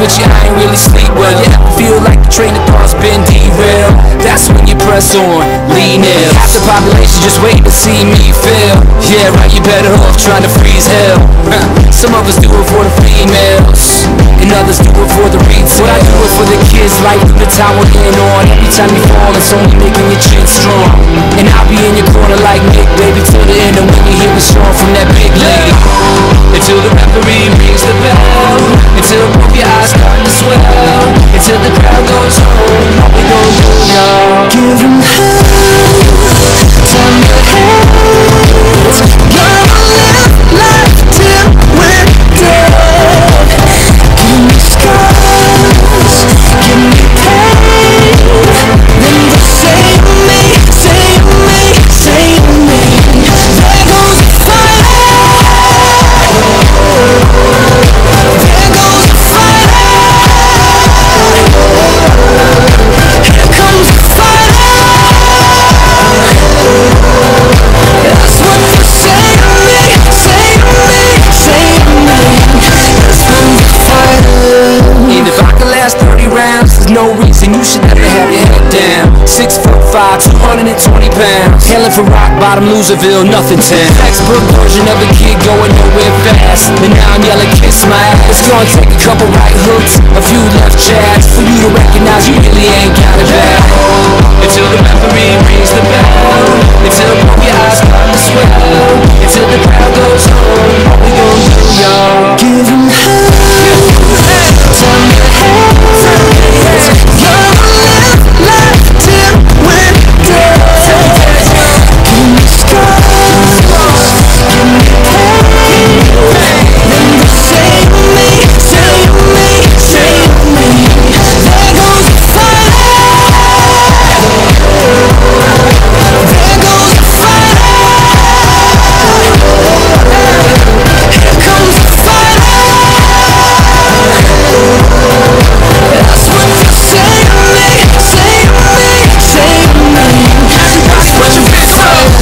with you, I ain't really sleep well. Yeah, I feel like the train of thought's been derailed. That's when you press on, lean in. Half the population just waiting to see me fail. Yeah, right, you better off trying to freeze hell. Some of us do it for the females, and others do it for the retail. But I do it for the kids, like through the tower in on. Every time you fall, it's only making your chin strong. And I'll be in your corner like until the crowd goes home. rounds There's no reason you should ever have your head down. Six foot five, 220 pounds. Hailing from rock bottom, Loserville, nothing town Textbook version of a kid going nowhere fast. And now I'm yelling, kiss my ass. It's gonna take a couple right hooks, a few left jabs. For you to recognize you really ain't got it bad